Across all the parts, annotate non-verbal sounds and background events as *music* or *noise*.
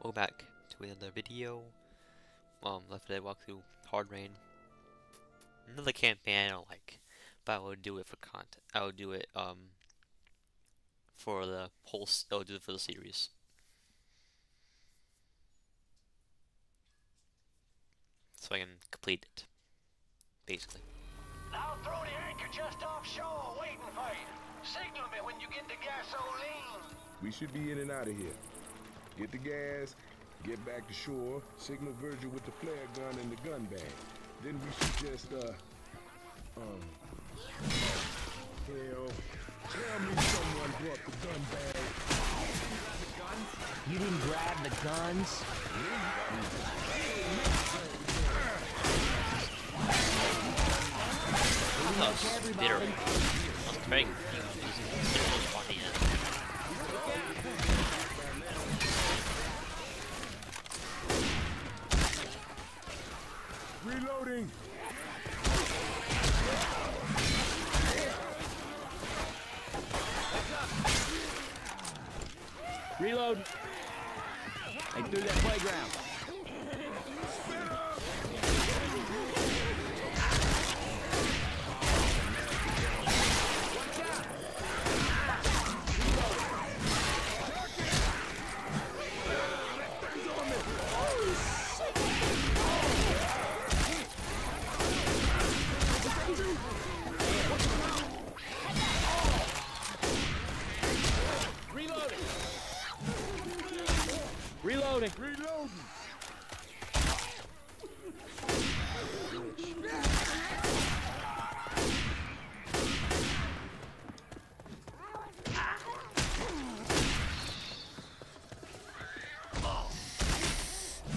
Welcome back to another video. Um, Left 4 Dead walkthrough Hard Rain. Another campaign I don't like, but I would do it for content. I would do it um for the whole. s- I will do it for the series. So I can complete it, basically. I'll throw the anchor just offshore, waiting for you. Signal me when you get the gasoline. We should be in and out of here. Get the gas, get back to shore, signal Virgil with the flare gun and the gun bag. Then we should just, uh, um, hell, tell me someone brought the gun bag. You didn't grab the guns? Oh, spitter. I'm very confused Reload. They threw that playground. Reloading. Reloading. Reloading!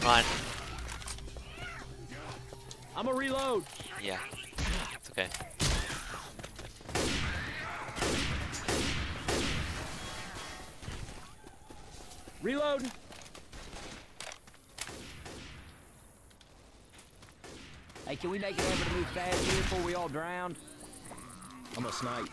Run. I'm a reload. Yeah. It's okay. Reload. Hey, can we make an effort to move fast here before we all drown? I'm a snipe.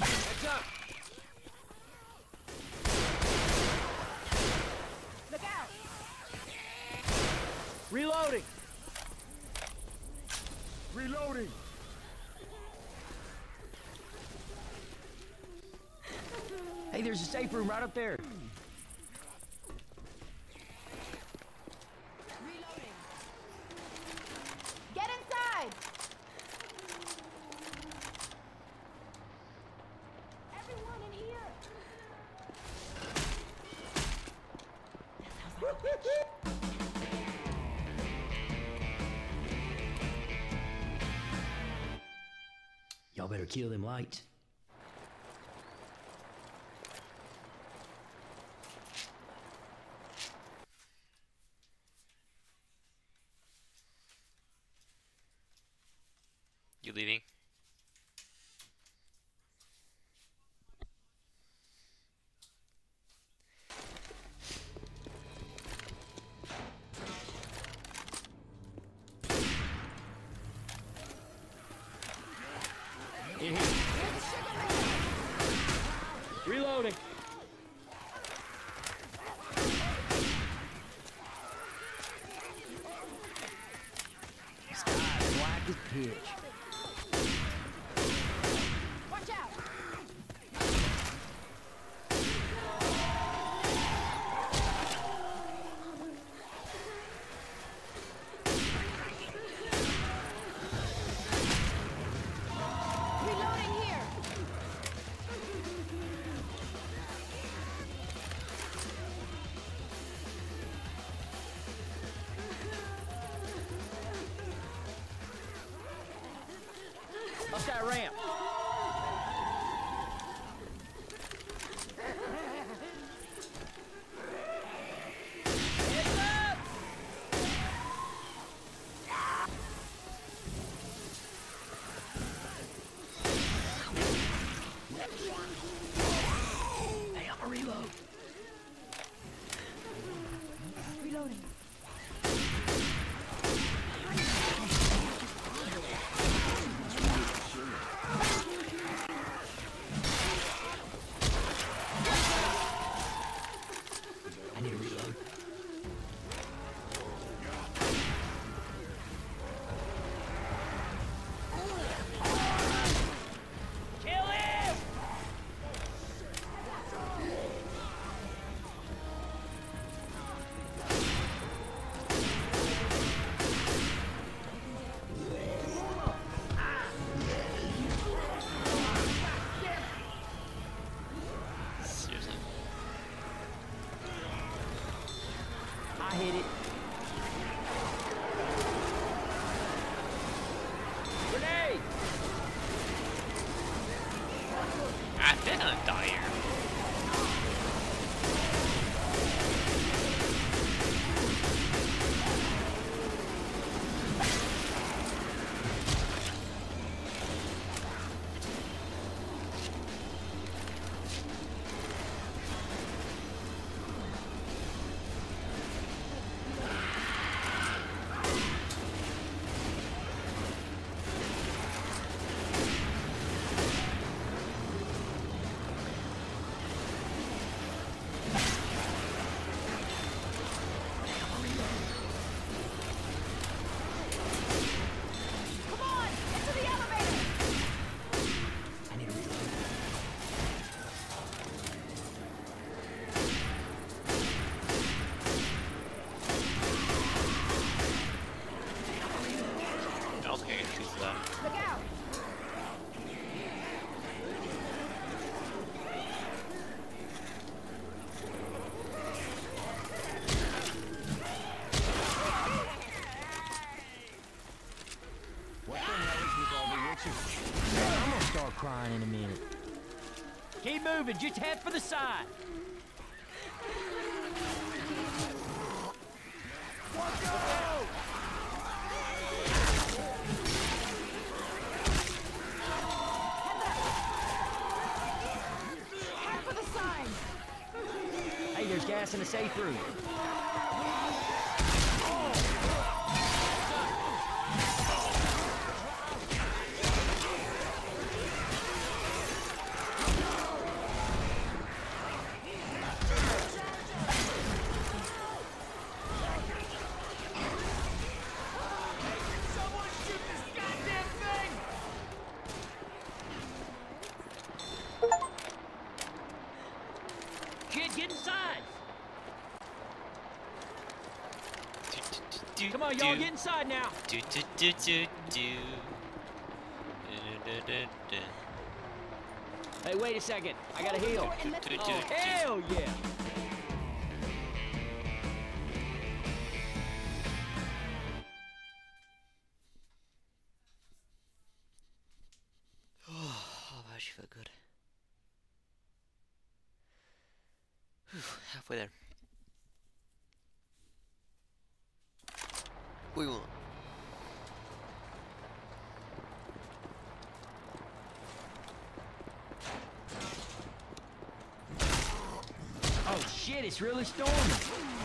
Heads up. Look out! Reloading. Reloading! Hey, there's a safe room right up there. You hate it. With all the witches? I'm gonna start crying in a minute. Keep moving, just head for the side. Head for the sign! Hey, there's gas in the safe room. On, y'all, get inside now! Do do do do do. Du, du, du, du. Hey, wait a second. I gotta heal. Do, do, do, Oh, do. hell yeah! You want? Oh shit, it's really storming.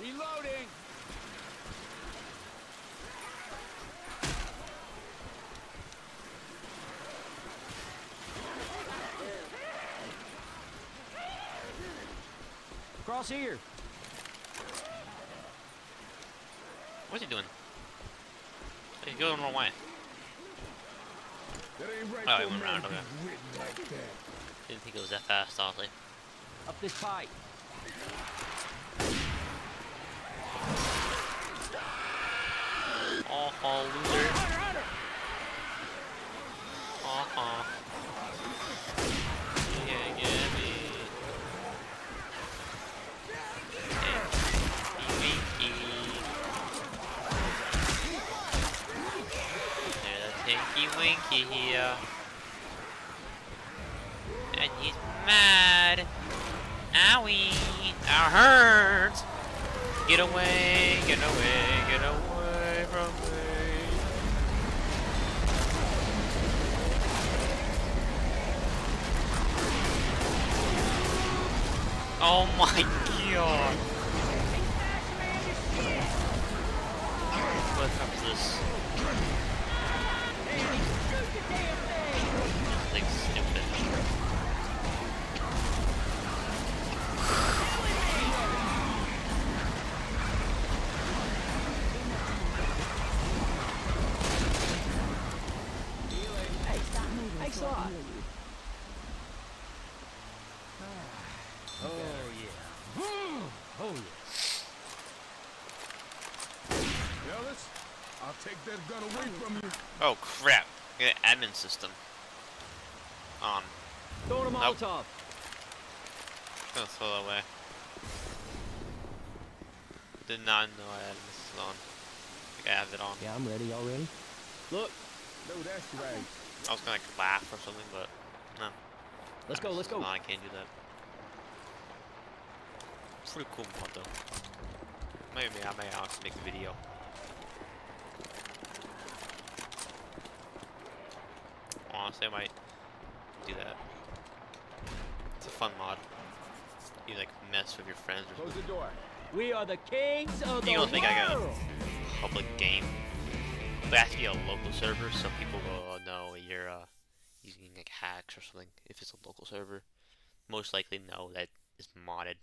Reloading. Cross here. What's he doing? He's going the wrong way. Right Oh, he went around, okay. like. Didn't think it was that fast, honestly. Up this pipe. Oh, oh, loser. Winky. Tinky winky here. And he's mad. Owie. That hurts. Get away, get away that gun away from you. Oh crap. Yeah, admin system. Um, Throwing a Nope. Molotov. gonna throw that away. Did not know I had this on. I think I have it on. Yeah, I'm ready. Y'all? Look, No, that's right. I was gonna like laugh or something, but no. let's go, let's go. No, I can't do that. Pretty cool mod though. Maybe I may also make a video. Honestly, I might do that. It's a fun mod. You like mess with your friends or Close the door. We are the kings of the You don't think I got- a Public game. But it has to be a local server, so people will know you're uh, using like hacks or something. If it's a local server, most likely know that it's modded.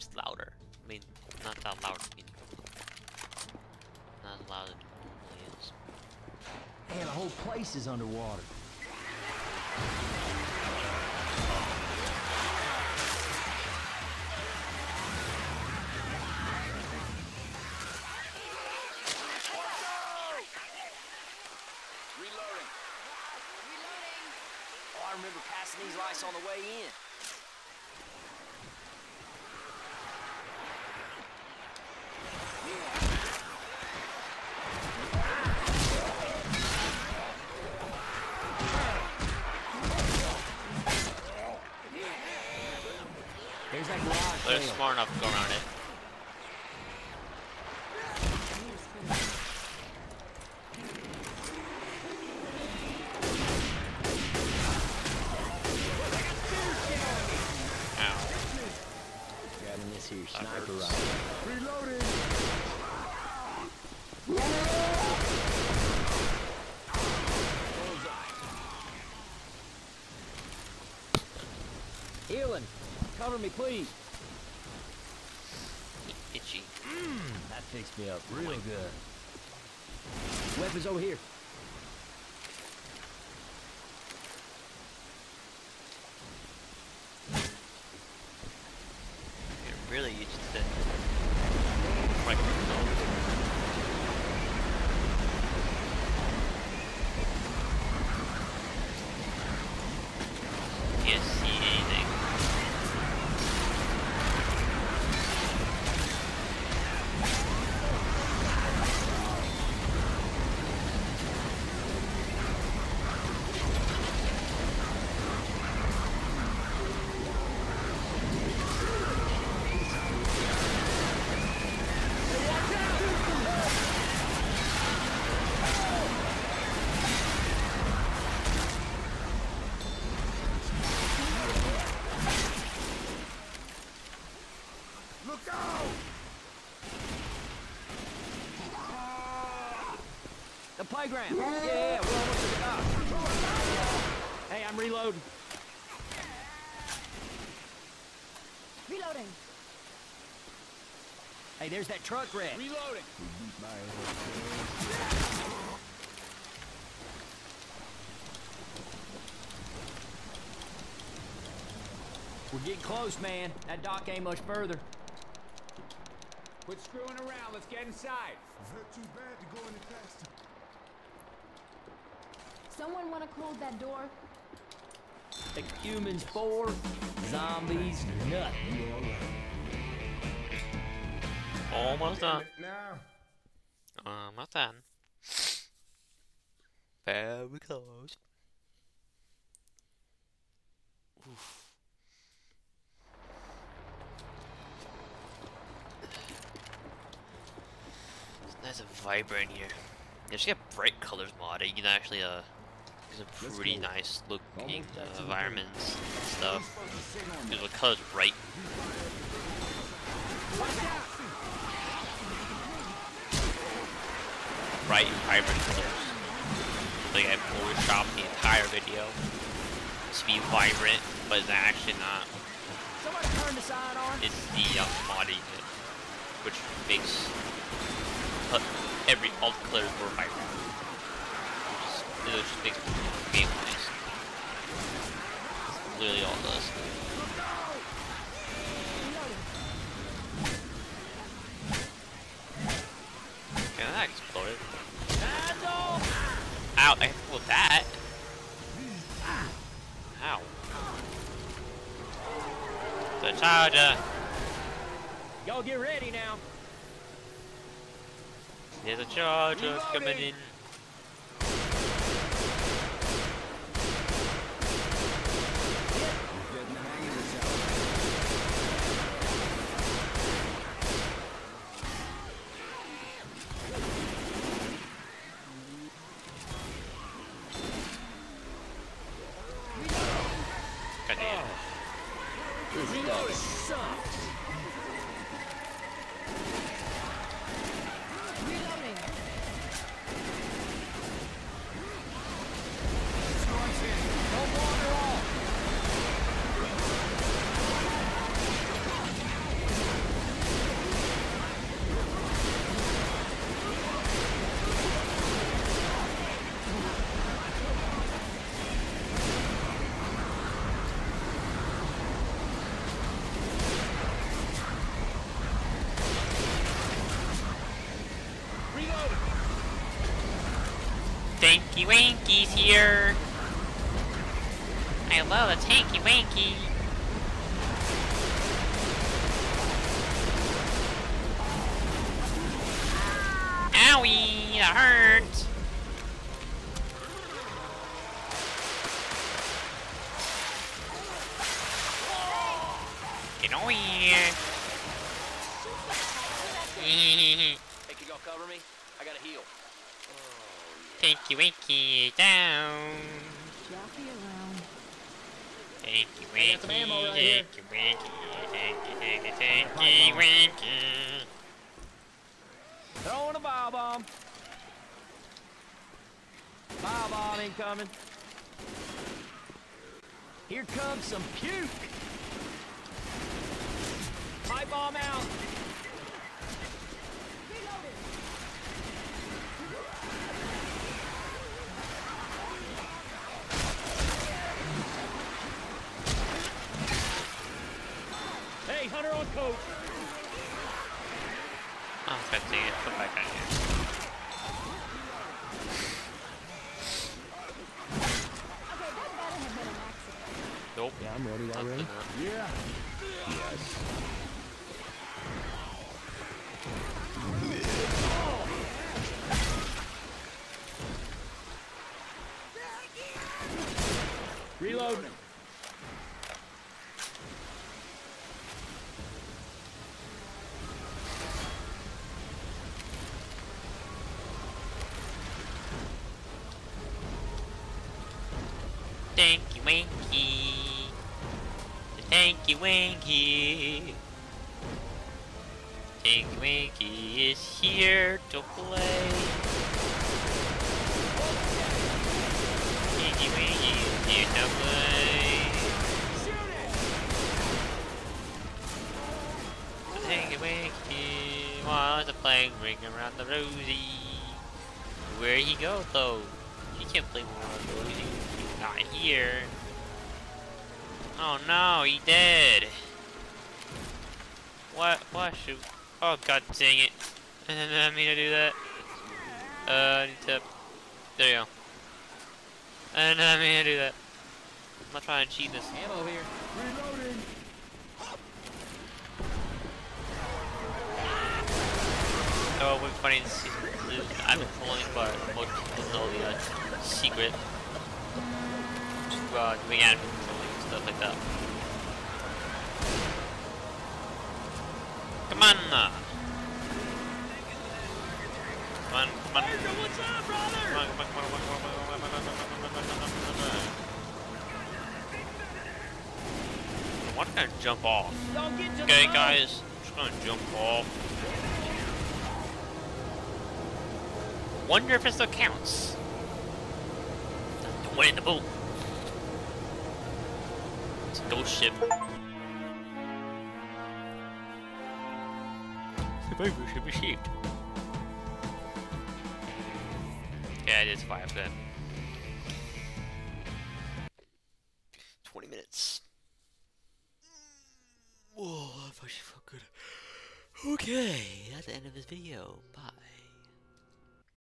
Seems louder. I mean, not that loud. I mean, not loud it normally is. Man, the whole place is underwater. Reloading. Oh, I remember passing these lights on the way in. There's that garage They're sale. smart enough to go around it. Ow. Grabbing this here sniper rifle. Reloading. Healing. Cover me, please. Itchy. That fixed me up real good. Weapons over here. It really used to microphone. Can't see anything. Look out! The playground. Yeah, yeah, we're almost at the dock. Hey, I'm reloading. Reloading. Hey, there's that truck wreck. Reloading. We're getting close, man. That dock ain't much further. Quit screwing around. Let's get inside. It's not too bad to go any faster. Someone want to close that door? The humans four, zombies nothing. Almost done. Now, Almost done. Very close. Oof. It's has a vibrant here. Yeah, she got bright colors modded. You can actually uh, get some pretty nice looking uh, environments and stuff. Because the colors bright. Bright, vibrant colors. Like I photoshopped the entire video to be vibrant, but it's actually not. Somebody turn the sign on. It's the uh, modding it, which makes uh, every all the colors more vibrant. It just makes the game nice. That's literally all it does. Yeah, that exploded. Ow, I to that. Ow. The charger. Y'all get ready now. There's a charger coming in. God damn. Reloading sucks. Reloading. Don't wander off. Reloading. Tanky Wanky's here. I love a Tanky Wanky. Owie, that hurts. Get over here. Hey, can y'all cover me? I gotta heal. Tanky Winky down. Around. Tanky I got some Winky, ammo right here. Tanky Winky, Winky. Throwing a bile bomb. Bile bomb incoming. Here comes some puke. Pipe bomb out. Hey, Hunter on coach. I'm expecting it. Put back on here. Okay, that better have been an accident. Nope. Yeah, I'm ready. Y'all Nothing ready? up. Yeah. Yes. Reloading. Tanky Winky. The Tanky Winky. Tanky Winky is here to play. Tanky Winky is here to play. The Tanky Winky wants to play ring around the rosy. Where he go though? He can't play Ring around the rosy. Not here. Oh no, he dead. What? What? Shoot. Oh god dang it. *laughs* I didn't mean to do that. Uh, I need to... There you go. *laughs* I didn't mean to do that. I'm not trying to cheat this. Ammo here. Reloading. Oh, we're funny in season two. I've been trolling, but most people know the uh, secret uh, doing anime trolling and stuff like that. Come on! uh. Come on, come on. Virgil, what's up, brother? Come on, come on, come on, come on, come on, come on, come on, come on, come on, come on, come on. Why I jump off? Y'all get to the Okay, guys, I'm just gonna jump off. Wonder if it still counts. The one in the boat. It's a ghost ship. Survivor ship received. Yeah, it is five then. 20 minutes. Whoa, that actually felt good. Okay, that's the end of this video. Bye.